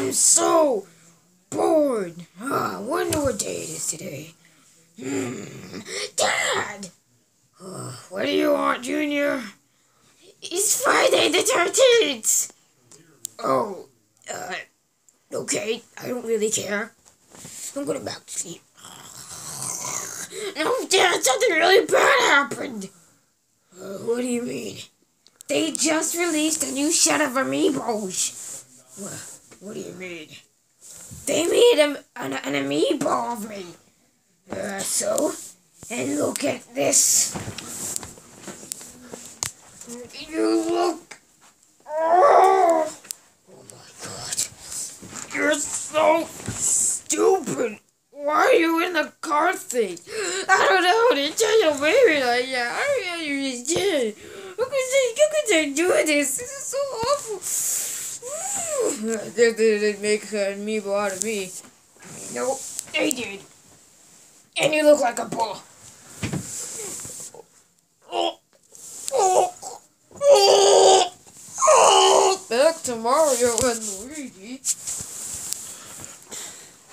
I'm so bored. Ah, I wonder what day it is today. Hmm. Dad! Uh, what do you want, Junior? It's Friday the 13th! Oh, uh, okay. I don't really care. I'm going back to sleep. No, Dad, something really bad happened. Uh, what do you mean? They just released a new set of amiibos. What, what do you mean? They made a, an, an amiibo of me. Uh, so, and look at this. You look. Oh, oh my god. You're so stupid. Why are you in the car thing? I don't know. They tell you baby like that. I don't. How could they, how could they do this? This is so awful. They didn't make an amiibo out of me. No, they did. And you look like a bull. Back to Mario and Luigi.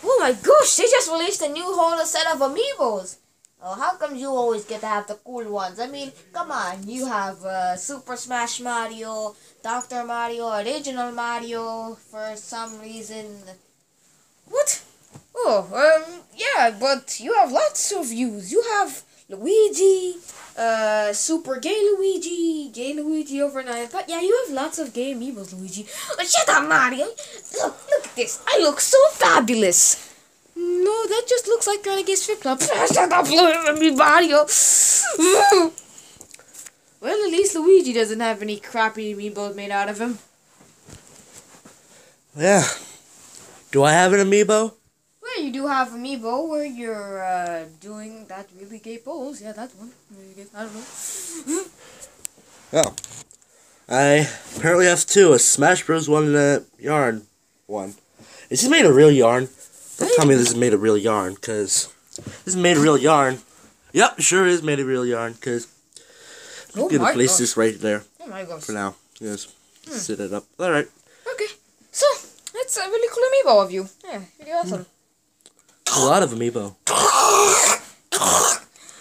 Oh my gosh, they just released a new whole set of amiibos. Oh, how come you always get to have the cool ones? I mean, come on, you have uh, Super Smash Mario, Dr. Mario, Original Mario, for some reason. What? Oh, um, yeah, but you have lots of views. You have Luigi, uh, Super Gay Luigi, Gay Luigi overnight. But yeah, you have lots of gay amiibos, Luigi. Oh, shut up, Mario. Look, look at this. I look so fabulous. No, that just looks like Renegade Strip Club. Shut up, Mario. well, at least Luigi doesn't have any crappy amiibos made out of him. Yeah. Do I have an amiibo? Well, you do have amiibo where you're uh, doing that really gay pose. Yeah, that one. I don't know. Oh. I apparently have two. A Smash Bros. one and a yarn one. Is this made of real yarn? Don't tell me this is made of real yarn, because this is made of real yarn. Yep, sure is made of real yarn, because Oh gonna place this right there Oh my gosh. for now. Just hmm. sit it up. Alright. Okay. So, that's a really cool amiibo of you. Yeah, really hmm. awesome. A lot of amiibo.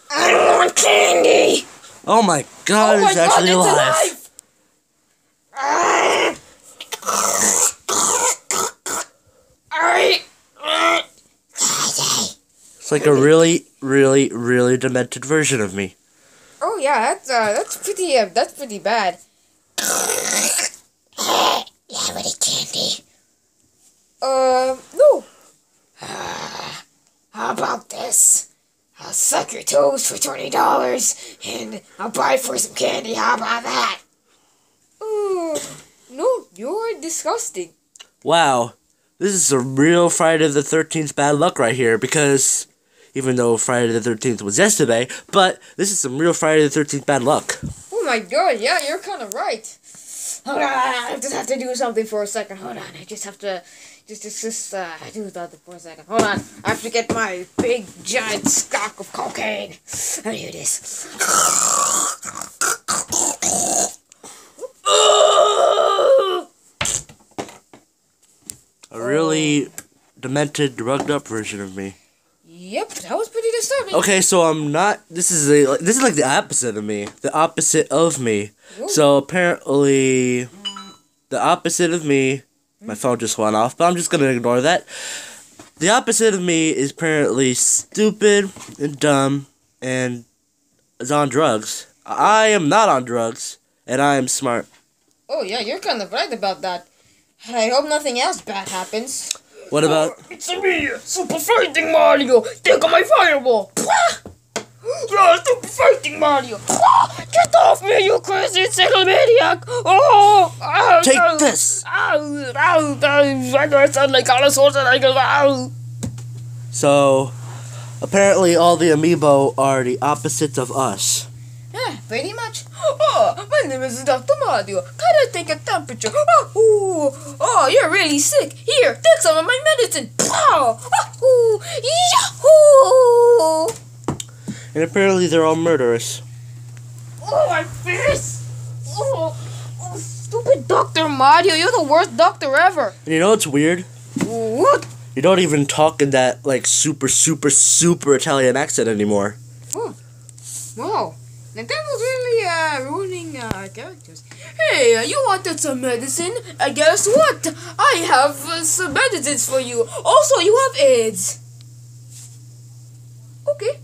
I want candy! Oh my god, oh my it's actually god, alive. it's alive! I, It's like a really, really, really demented version of me. Oh yeah, that's uh, that's pretty uh, that's pretty bad. yeah, what a candy. Um, no. How about this? I'll suck your toes for twenty dollars, and I'll buy for some candy. How about that? Uh, no, you're disgusting. Wow, this is a real Friday the 13th bad luck right here because even though Friday the 13th was yesterday, but this is some real Friday the 13th bad luck. Oh my god, yeah, you're kind of right. Hold on, I just have to do something for a second. Hold on, I just have to, just, just, just, uh, do something for a second. Hold on, I have to get my big, giant stock of cocaine. Me do this. A really demented, drugged up version of me. Was pretty. Okay, so I'm not. This is a. This is like the opposite of me. The opposite of me. So apparently, the opposite of me. My hmm? phone just went off, but I'm just gonna ignore that. The opposite of me is apparently stupid and dumb and is on drugs. I am not on drugs, and I am smart. Oh yeah, you're kind of right about that. I hope nothing else bad happens. What about? It's me, Super Fighting Mario! Take on my fireball! Yeah, Super Fighting Mario! Get off me, you crazy single maniac! Oh! Ow, Take ow, this! Ow! Ow! Ow! Why do I sound like I go, ow! So, apparently, all the amiibo are the opposites of us. Yeah, pretty much. Oh, my name is Dr. Mario. Can I take a temperature? Oh, oh, you're really sick. Here, take some of my medicine. Pow! Oh, yahoo! And apparently, they're all murderous. Oh, my face! Oh, oh, stupid Dr. Mario, you're the worst doctor ever. And you know what's weird? What? You don't even talk in that like super super super Italian accent anymore. Wow. Nintendo's really uh, ruining uh, characters. Hey, uh, you wanted some medicine? Uh, guess what? I have uh, some medicines for you. Also, you have AIDS. Okay.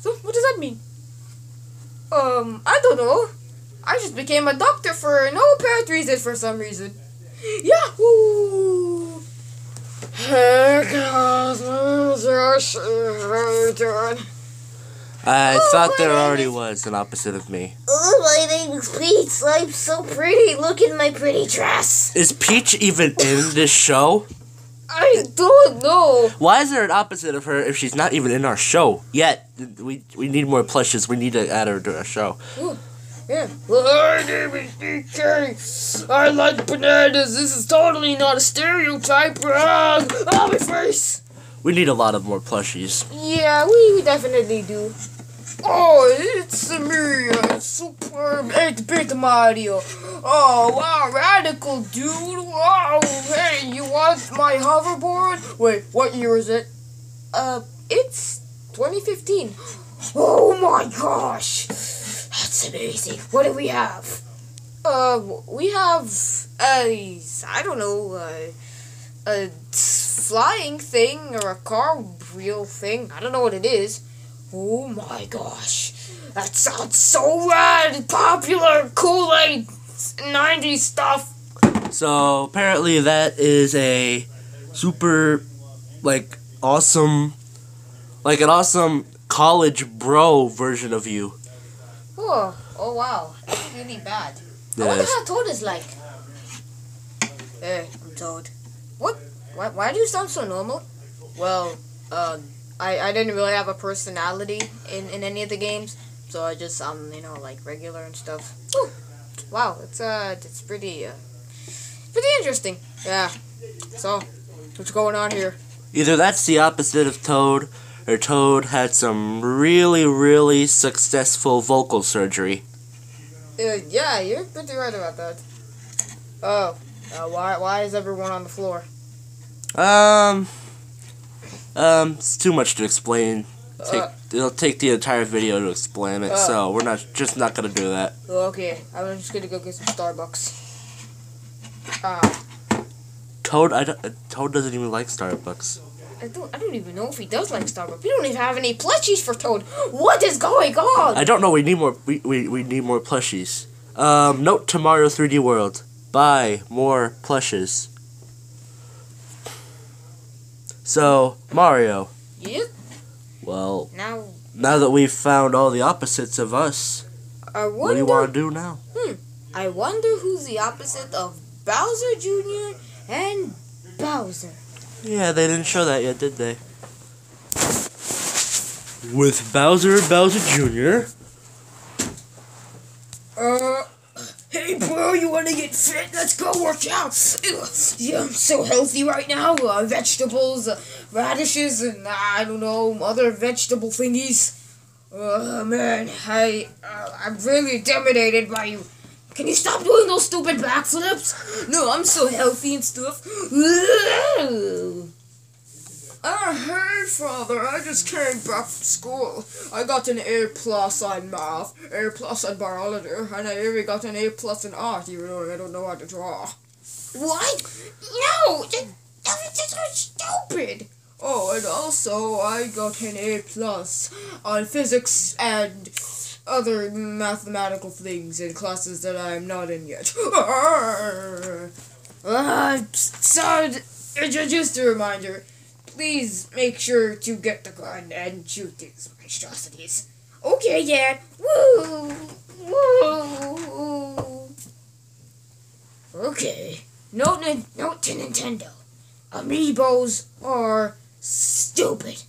So, what does that mean? Um, I don't know. I just became a doctor for no apparent reason for some reason. Yahoo! Hey, guys, Uh, I Oh, thought there already goodness. was an opposite of me. Oh, my name is Peach. I'm so pretty. Look at my pretty dress. Is Peach even in this show? I don't know. Why is there an opposite of her if she's not even in our show yet? We we need more plushes. We need to add her to our show. Yeah. My name is DK. I like bananas. This is totally not a stereotype. Oh, my face. We need a lot of more plushies. Yeah, we, we definitely do. Oh, it's me, uh, Super 8-Bit Mario. Oh, wow, radical, dude. Wow, hey, you want my hoverboard? Wait, what year is it? Uh, it's 2015. Oh my gosh. That's amazing. What do we have? Uh, we have, uh, I don't know, uh, a flying thing or a car wheel thing. I don't know what it is. Oh my gosh. That sounds so rad, popular, Kool-Aid, 90s stuff. So apparently that is a super like awesome like an awesome college bro version of you. Oh, oh wow. That's really bad. I wonder Yes. how Toad is like. Hey, I'm Toad. What? Why, why do you sound so normal? Well, um, I, I didn't really have a personality in, in any of the games, so I just, um, you know, like regular and stuff. Wow, it's, uh, it's pretty, uh, pretty interesting. Yeah. So, what's going on here? Either that's the opposite of Toad or Toad had some really really successful vocal surgery. Uh, yeah, you're pretty right about that. Oh, uh, why, why is everyone on the floor? Um um it's too much to explain. Take Uh. it'll take the entire video to explain it, Uh. so we're not just not gonna do that. Okay, I'm just gonna go get some Starbucks. Ah. Toad I don't, Toad doesn't even like Starbucks. I don't, I don't even know if he does like Starbucks. We don't even have any plushies for Toad. What is going on? I don't know. We need more. We, we, we need more plushies. Um, note to Mario 3D World: buy more plushes. So Mario, Yep. well, Now, now that we've found all the opposites of us, I what do you want to do now? Hmm. I wonder who's the opposite of Bowser Jr. and Bowser. Yeah, they didn't show that yet, did they? With Bowser Bowser Jr. Uh, hey bro, you wanna get fit? Let's go work out. Yeah, I'm so healthy right now. Uh, vegetables, uh, radishes, and uh, I don't know other vegetable thingies. Uh, man, I uh, I'm really intimidated by you. Can you stop doing those stupid backflips? No, I'm so healthy and stuff. Uh, hey, father, I just came back from school. I got an A plus on math, A plus on biology, and I even got an A plus in art, even though I don't know how to draw. What? No! That's just stupid! Oh, and also I got an A plus on physics and other mathematical things in classes that I am not in yet. Uh, so, just a reminder, please make sure to get the gun and shoot these monstrosities. Okay, Dad. Woo! Woo! Okay. Note, note to Nintendo. Amiibos are stupid.